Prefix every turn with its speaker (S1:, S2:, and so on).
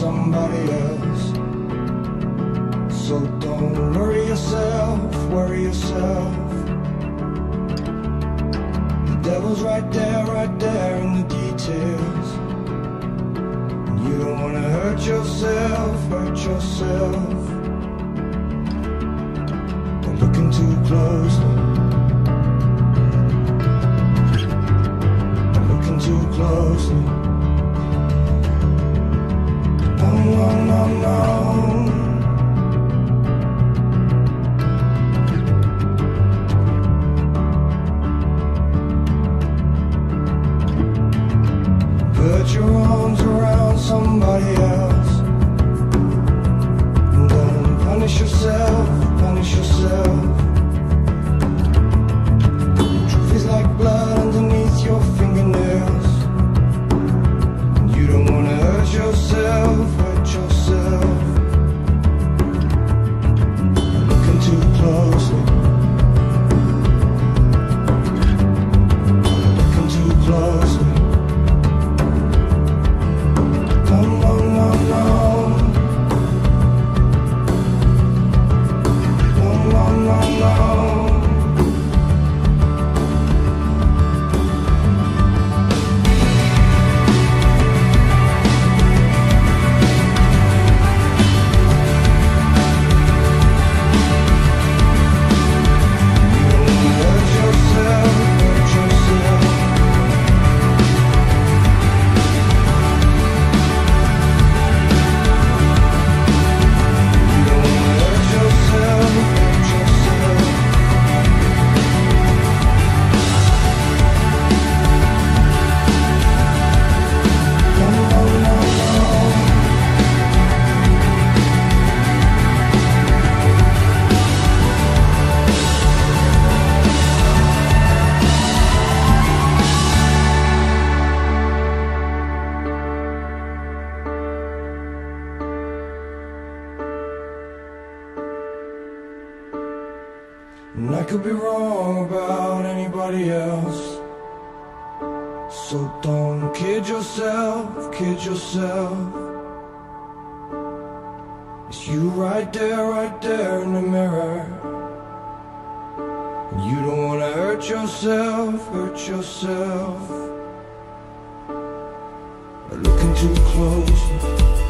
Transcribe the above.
S1: somebody else. So don't worry yourself, worry yourself. The devil's right there, right there in the details. And you don't wanna hurt yourself, hurt yourself. Somebody else. And I could be wrong about anybody else. So don't kid yourself, kid yourself. It's you right there, right there in the mirror. And you don't wanna hurt yourself, hurt yourself. Looking too close.